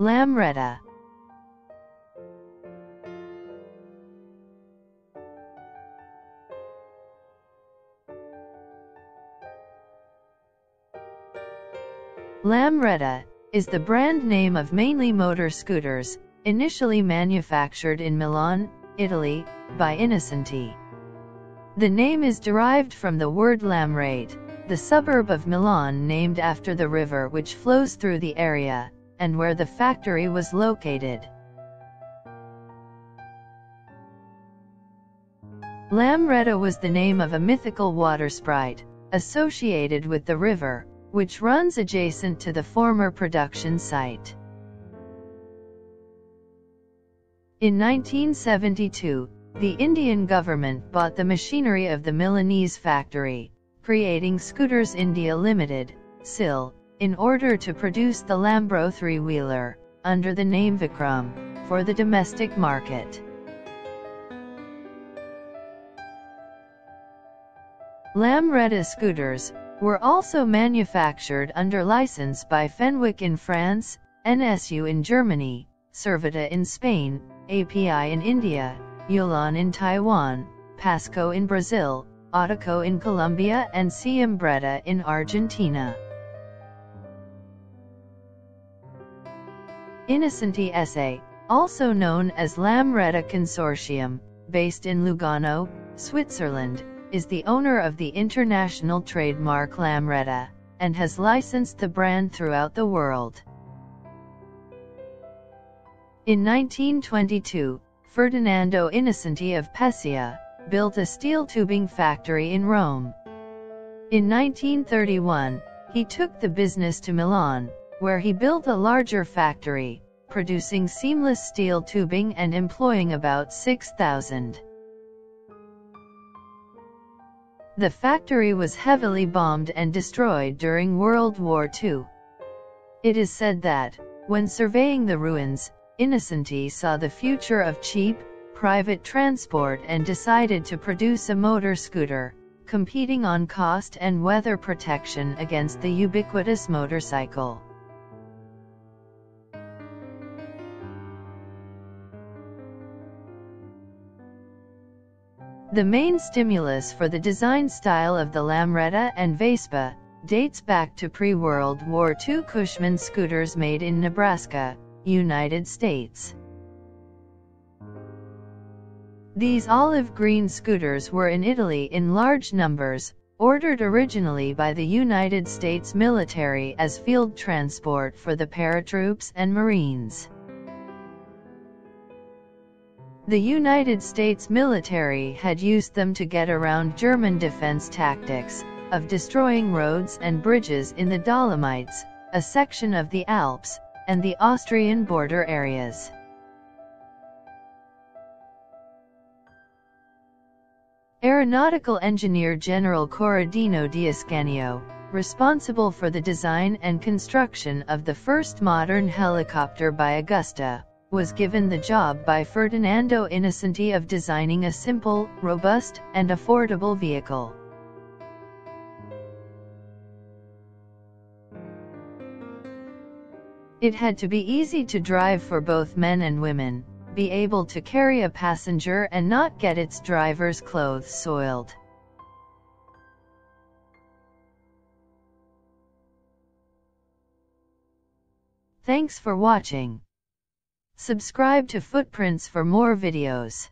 Lambretta Lambretta is the brand name of mainly motor scooters, initially manufactured in Milan, Italy, by Innocenti. The name is derived from the word Lambrate, the suburb of Milan named after the river which flows through the area, and where the factory was located. Lambretta was the name of a mythical water sprite, associated with the river, which runs adjacent to the former production site. In 1972, the Indian government bought the machinery of the Milanese factory, creating Scooters India Limited, SIL, in order to produce the Lambro three-wheeler, under the name Vikram, for the domestic market. Lambretta scooters were also manufactured under license by Fenwick in France, NSU in Germany, Serveta in Spain, API in India, Yulon in Taiwan, Pasco in Brazil, Auteco in Colombia and Siambretta in Argentina. Innocenti SA, also known as Lambretta Consortium, based in Lugano, Switzerland, is the owner of the international trademark Lambretta, and has licensed the brand throughout the world. In 1922, Ferdinando Innocenti of Pescia, built a steel tubing factory in Rome. In 1931, he took the business to Milan, where he built a larger factory, producing seamless steel tubing and employing about 6,000. The factory was heavily bombed and destroyed during World War II. It is said that, when surveying the ruins, Innocenti saw the future of cheap, private transport and decided to produce a motor scooter, competing on cost and weather protection against the ubiquitous motorcycle. The main stimulus for the design style of the Lambretta and Vespa dates back to pre-World War II Cushman scooters made in Nebraska, United States. These olive green scooters were in Italy in large numbers, ordered originally by the United States military as field transport for the paratroops and Marines. The United States military had used them to get around German defense tactics, of destroying roads and bridges in the Dolomites, a section of the Alps, and the Austrian border areas. Aeronautical Engineer General Corradino Di D'Ascanio, responsible for the design and construction of the first modern helicopter by Agusta, was given the job by Ferdinando Innocenti of designing a simple, robust, and affordable vehicle. It had to be easy to drive for both men and women, be able to carry a passenger and not get its driver's clothes soiled. Thanks for watching. Subscribe to Footprints for more videos.